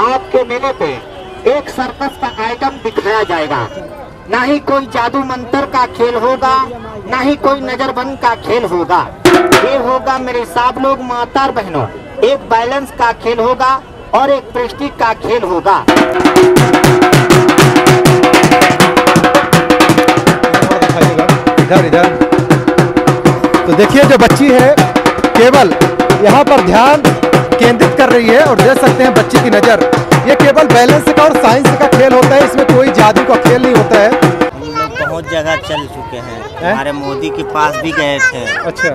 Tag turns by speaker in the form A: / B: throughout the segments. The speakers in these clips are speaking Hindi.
A: आपके मेले पे एक सर्कस का आइटम दिखाया जाएगा। ना ही कोई जादू मंत्र का खेल होगा, ना ही कोई नजरबंद का खेल होगा। ये होगा मेरे साहब लोग मातार बहनों, एक बैलेंस का खेल होगा और एक प्रेस्टिक का खेल होगा।
B: इधर इधर। तो देखिए, जो बच्ची है, केवल यहाँ पर ध्यान केंद्रित कर रही है और देख सकते हैं बच्ची की नज़र। ये केवल बैलेंस का और साइंस का खेल होता है इसमें कोई जादू का खेल नहीं होता है।
C: हम लोग बहुत जगह चल चुके हैं। हमारे मोदी के पास भी गए थे।
B: अच्छा।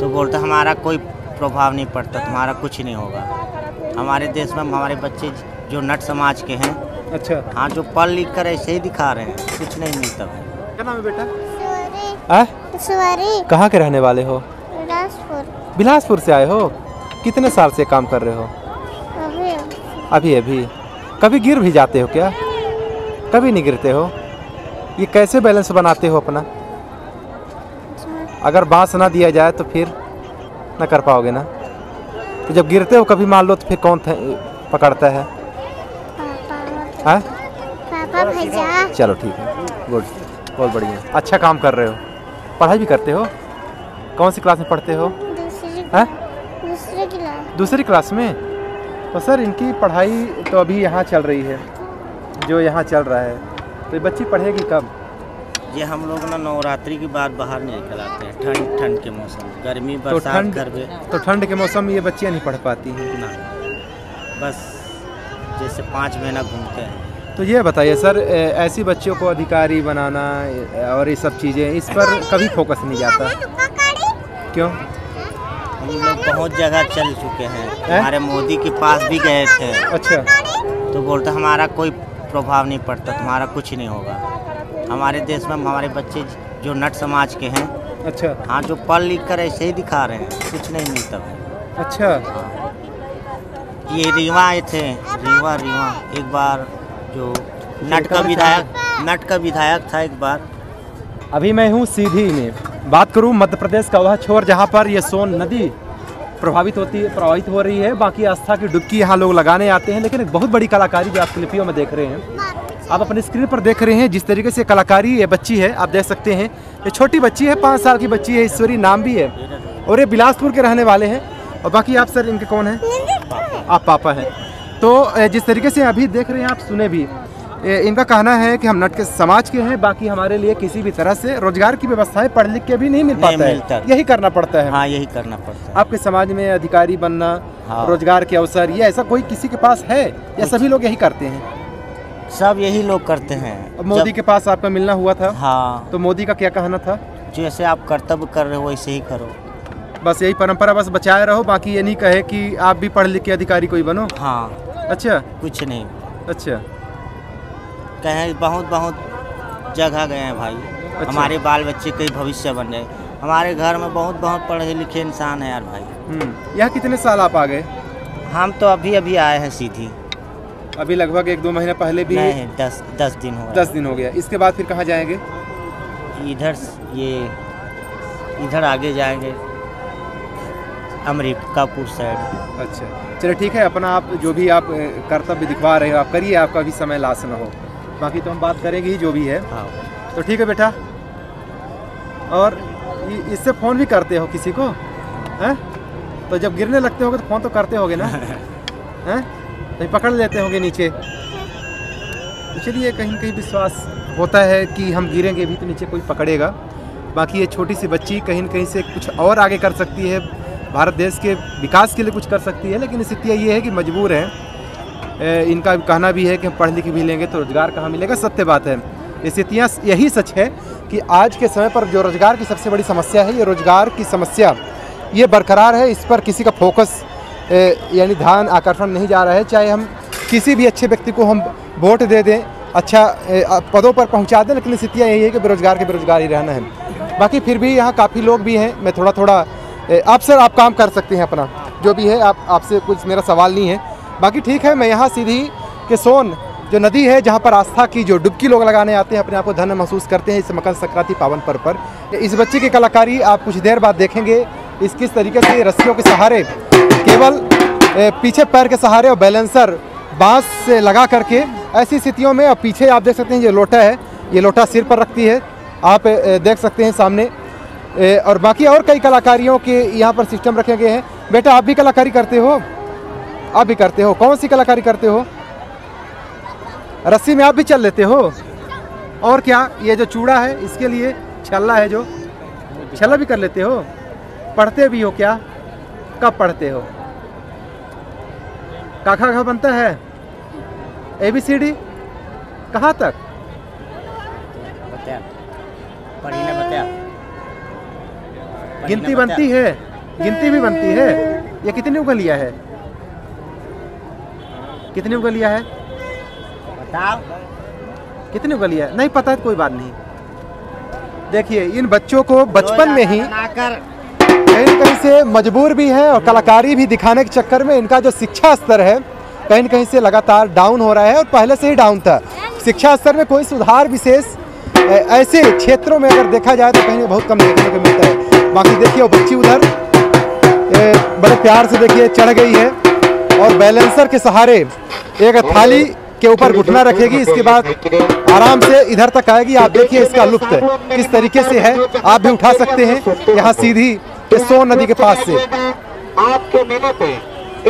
C: तो बोलते हमारा कोई प्रभाव नहीं पड़ता तुम्हारा कुछ नहीं होगा। हमारे देश में हमारे बच्चे जो नट समाज के हैं
B: अच्छा।
C: हाँ जो पढ़ लिख कर ऐसे ही दिखा रहे हैं कुछ नहीं मिलता भाई।
B: क्या नाम है बेटा? कहाँ के रहने वाले हो?
D: बिलासपुर।
B: बिलासपुर से आए हो? कितने साल से काम कर रहे हो?
D: अभी।
B: अभी अभी। कभी गिर भी जाते हो क्या? कभी नहीं गिरते हो? ये कैसे बैलेंस बनाते हो अपना? अगर बाँस ना दिया जाए तो फिर ना कर पाओगे ना? तो जब गिरते हो कभी मान लो तो फिर कौन थे- पकड़ता है?
D: पापा।
B: हाँ?
D: पापा भैया।
B: चलो ठीक है। गुड बहुत बढ़िया। अच्छा काम कर रहे हो। पढ़ाई भी करते हो? कौन सी क्लास में पढ़ते हो?
D: दूसरी
B: हैं?
D: दूसरे क्लास
B: में? तो सर इनकी पढ़ाई तो अभी यहाँ चल रही है जो यहाँ चल रहा है। तो ये बच्ची पढ़ेगी कब?
C: ये हम लोग ना नवरात्रि के बाद बाहर नहीं निकल आते हैं ठंड ठंड के मौसम। गर्मी
B: तो
C: बरसात
B: ठंड
C: घर में
B: तो ठंड के मौसम में ये बच्चियाँ नहीं पढ़ पाती हैं?
C: ना। बस जैसे पाँच महीना घूमते हैं।
B: तो ये बताइए सर ऐसी बच्चियों को अधिकारी बनाना और ये सब चीज़ें इस पर कभी फोकस नहीं जाता? क्यों?
C: हम लोग बहुत जगह चल चुके हैं। हमारे मोदी के पास भी गए थे।
B: अच्छा।
C: तो बोलते हमारा कोई प्रभाव नहीं पड़ता तुम्हारा कुछ नहीं होगा। हमारे देश में हमारे बच्चे जो नट समाज के हैं
B: अच्छा।
C: हाँ जो पढ़ लिख कर ऐसे ही दिखा रहे हैं कुछ नहीं मिलता। भाई
B: अच्छा
C: ये रीवा आए थे रीवा रीवा एक बार जो नट का विधायक नट का विधायक था एक बार।
B: अभी मैं हूँ सीधी में। बात करूँ मध्य प्रदेश का वह छोर जहाँ पर ये सोन नदी प्रभावित होती है प्रभावित हो रही है बाकी आस्था की डुबकी यहाँ लोग लगाने आते हैं लेकिन एक बहुत बड़ी कलाकारी जो आप क्लिपियों में देख रहे हैं। आप अपने स्क्रीन पर देख रहे हैं जिस तरीके से कलाकारी ये बच्ची है आप देख सकते हैं। ये छोटी बच्ची है पाँच साल की बच्ची है ईश्वरी नाम भी है और ये बिलासपुर के रहने वाले हैं। और बाकी आप सर इनके कौन हैं? आप पापा हैं। तो जिस तरीके से अभी देख रहे हैं आप सुने भी। इनका कहना है कि हम नट के समाज के हैं बाकी हमारे लिए किसी भी तरह से रोज़गार की व्यवस्थाएँ पढ़ लिख के भी नहीं मिल पाता। है। यही करना पड़ता है।
C: हाँ यही करना पड़ता है।
B: आपके समाज में अधिकारी बनना
C: हाँ।
B: रोज़गार के अवसर ये ऐसा कोई किसी के पास है? या सभी लोग यही करते हैं?
C: सब यही लोग करते हैं।
B: मोदी के पास आपका मिलना हुआ था
C: हाँ।
B: तो मोदी का क्या कहना था?
C: जैसे आप कर्तव्य कर रहे हो वैसे ही करो।
B: बस यही परंपरा बस बचाए रहो बाकी ये नहीं कहे कि आप भी पढ़ लिख के अधिकारी कोई बनो।
C: हाँ।
B: अच्छा।
C: कुछ नहीं।
B: अच्छा।
C: कहें बहुत बहुत जगह गए हैं भाई। अच्छा। हमारे बाल बच्चे के भविष्य बन रहे। हमारे घर में बहुत बहुत पढ़े लिखे इंसान है यार भाई।
B: हम्म यहाँ कितने साल आप आ गए?
C: हम तो अभी अभी आए हैं सीधी।
B: अभी लगभग एक दो महीने पहले भी
C: नहीं दस दस दिन हो
B: दस दिन हो गया। इसके बाद फिर कहाँ जाएँगे?
C: इधर ये इधर आगे जाएँगे। अमेरिकापुर साइड।
B: अच्छा। चलो ठीक है अपना आप जो भी आप कर्तव्य दिखवा रहे हो आप करिए आपका भी समय लाश न हो। बाकी तो हम बात करेंगे ही जो भी है।
C: हाँ।
B: तो ठीक है बेटा। और इससे फ़ोन भी करते हो किसी को? हैं? तो जब गिरने लगते होगे तो फ़ोन तो करते होगे ना? हैं? तो पकड़ लेते होंगे नीचे। तो चलिए कहीं कहीं विश्वास होता है कि हम गिरेंगे भी तो नीचे कोई पकड़ेगा। बाकी ये छोटी सी बच्ची कहीं न कहीं से कुछ और आगे कर सकती है। भारत देश के विकास के लिए कुछ कर सकती है लेकिन स्थितियाँ ये है कि मजबूर हैं। इनका कहना भी है कि हम पढ़ लिख भी लेंगे तो रोज़गार कहाँ मिलेगा? सत्य बात है। स्थितियाँ यही सच है कि आज के समय पर जो रोज़गार की सबसे बड़ी समस्या है, ये रोज़गार की समस्या, ये बरकरार है, इस पर किसी का फोकस यानी ध्यान आकर्षण नहीं जा रहा है। चाहे हम किसी भी अच्छे व्यक्ति को हम वोट दे दें अच्छा पदों पर पहुँचा दें, लेकिन स्थितियाँ यही है कि बेरोजगार के बेरोजगार ही रहना है। बाकी फिर भी यहाँ काफ़ी लोग भी हैं, मैं थोड़ा थोड़ा आप सर, आप काम कर सकते हैं अपना। जो भी है, आप, आपसे कुछ मेरा सवाल नहीं है। बाकी ठीक है, मैं यहाँ सीधी के सोन जो नदी है, जहाँ पर आस्था की जो डुबकी लोग लगाने आते हैं, अपने आप को धन्य महसूस करते हैं इस मकर संक्रांति पावन पर्व पर। इस बच्चे की कलाकारी आप कुछ देर बाद देखेंगे, इस किस तरीके से रस्सियों के सहारे, केवल पीछे पैर के सहारे और बैलेंसर बाँस से लगा करके ऐसी स्थितियों में, और पीछे आप देख सकते हैं, ये लोटा है, ये लोटा सिर पर रखती है। आप देख सकते हैं सामने और बाकी और कई कलाकारियों के यहाँ पर सिस्टम रखे गए हैं। बेटा, आप भी कलाकारी करते हो? आप भी करते हो? कौन सी कलाकारी करते हो? रस्सी में आप भी चल लेते हो? और क्या? ये जो चूड़ा है इसके लिए छल्ला है जो? छल्ला भी कर लेते हो? पढ़ते भी हो क्या? कब पढ़ते हो? काखा खा बनता है? ए बी सी डी कहाँ तक?
C: बताया। पढ़ी ने बताया।
B: गिनती बनती है। गिनती भी बनती है। ये कितनी उंगलियाँ है? कितनी उंगलियाँ है?
C: बताओ।
B: कितनी उंगलियाँ है? नहीं पता है कोई बात नहीं। देखिए इन बच्चों को बचपन में ही कहीं कहीं से मजबूर भी है और कलाकारी भी दिखाने के चक्कर में इनका जो शिक्षा स्तर है कहीं कहीं से लगातार डाउन हो रहा है और पहले से ही डाउन था। शिक्षा स्तर में कोई सुधार विशेष ऐसे क्षेत्रों में अगर देखा जाए तो कहीं बहुत कम देखने को मिलता है। बाकी देखिए वो बच्ची उधर बड़े प्यार से देखिए चढ़ गई है। और बैलेंसर के सहारे एक थाली के ऊपर घुटना रखेगी, इसके बाद आराम से इधर तक आएगी। आप देखिए इसका लुत्फ किस तरीके से है। आप भी उठा सकते हैं यहाँ सीधी सोन नदी के पास से।
A: आपके मेले पे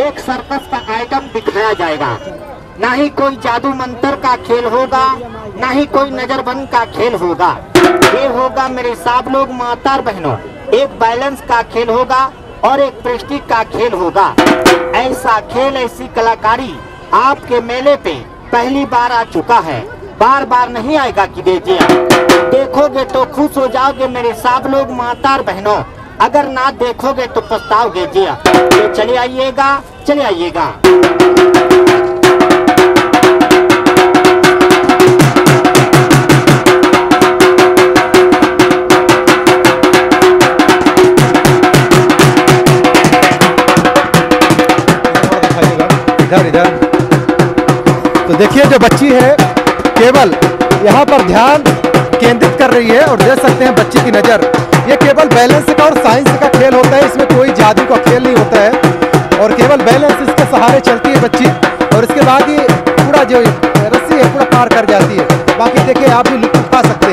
A: एक सर्कस का आइटम दिखाया जाएगा। ना ही कोई जादू मंत्र का खेल होगा, ना ही कोई नजरबंद का खेल होगा। ये होगा मेरे साहब लोग, मातार बहनों। एक बैलेंस का खेल होगा और एक प्रेस्टिक का खेल होगा। ऐसा खेल, ऐसी कलाकारी आपके मेले पे पहली बार आ चुका है। बार बार नहीं आएगा कि देखिए देखोगे तो खुश हो जाओगे मेरे साथ लोग, मातार बहनों। अगर ना देखोगे तो पछताओगे जी तो चले आइएगा चले आइएगा।
B: देखिए, जो बच्ची है, केवल यहाँ पर ध्यान केंद्रित कर रही है और देख सकते हैं बच्ची की नज़र। ये केवल बैलेंस का और साइंस का खेल होता है, इसमें कोई जादू का खेल नहीं होता है। और केवल बैलेंस, इसके सहारे चलती है बच्ची और इसके बाद ही पूरा जो रस्सी है, पूरा पार कर जाती है। बाकी देखिए, आप भी लुत्फ उठा सकते हैं।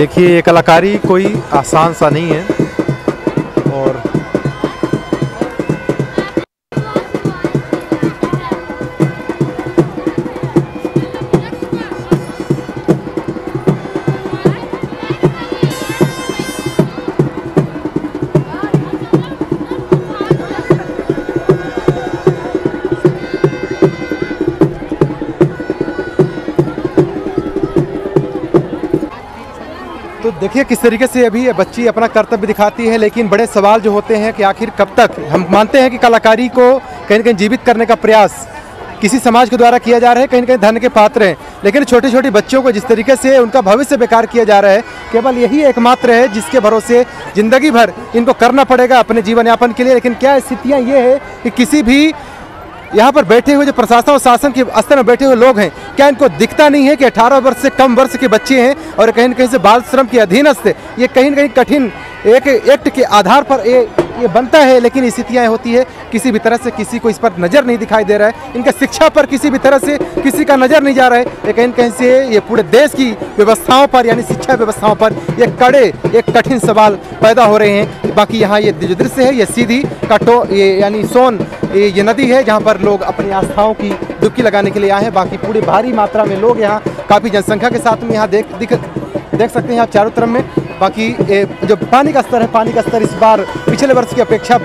B: देखिए ये कलाकारी कोई आसान सा नहीं है। और देखिए, किस तरीके से अभी बच्ची अपना कर्तव्य दिखाती है, लेकिन बड़े सवाल जो होते हैं कि आखिर कब तक? हम मानते हैं कि कलाकारी को कहीं न कहीं जीवित करने का प्रयास किसी समाज के द्वारा किया जा रहा है, कहीं न कहीं धन के पात्र हैं। लेकिन छोटे छोटे बच्चों को जिस तरीके से उनका भविष्य बेकार किया जा रहा है, केवल यही एकमात्र है जिसके भरोसे ज़िंदगी भर इनको करना पड़ेगा अपने जीवन यापन के लिए। लेकिन क्या स्थितियाँ ये है कि किसी भी यहाँ पर बैठे हुए जो प्रशासन और शासन के स्तर में बैठे हुए लोग हैं, क्या इनको दिखता नहीं है कि 18 वर्ष से कम वर्ष के बच्चे हैं और कहीं न कहीं से बाल श्रम के अधीनस्थ ये कहीं न कहीं कठिन एक एक्ट के आधार पर ये ये बनता है लेकिन स्थितियाँ होती है किसी भी तरह से किसी को इस पर नज़र नहीं दिखाई दे रहा है। इनका शिक्षा पर किसी भी तरह से किसी का नज़र नहीं जा रहा है ये कहीं कहीं से ये पूरे देश की व्यवस्थाओं पर यानी शिक्षा व्यवस्थाओं पर ये कड़े एक कठिन सवाल पैदा हो रहे हैं। बाकी यहाँ ये जो दृश्य है ये सीधी कटो ये यानी सोन ये, ये नदी है जहाँ पर लोग अपनी आस्थाओं की डुबकी लगाने के लिए आए हैं। बाकी पूरी भारी मात्रा में लोग यहाँ काफ़ी जनसंख्या के साथ में यहाँ देख दिख देख सकते हैं यहाँ चारों तरफ़ में। बाकी जो पानी का स्तर है पानी का स्तर इस बार पिछले वर्ष की अपेक्षा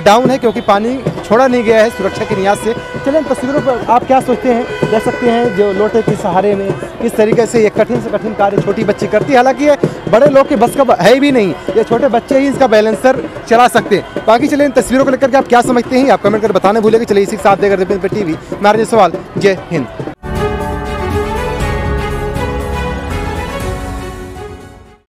B: डाउन है क्योंकि पानी छोड़ा नहीं गया है सुरक्षा के लिहाज से। इन तस्वीरों पर आप क्या सोचते हैं, देख सकते हैं जो लोटे के सहारे में, किस तरीके से ये कठिन से कठिन कार्य छोटी बच्ची करती है। हालाँकि ये बड़े लोग के बस का है भी नहीं, ये छोटे बच्चे ही इसका बैलेंसर चला सकते हैं। बाकी चलिए, इन तस्वीरों को लेकर के आप क्या समझते हैं आप कमेंट कर बताने भूलेंगे चलिए, इसी के साथ देकर टीवी, मैं सवाल, जय हिंद।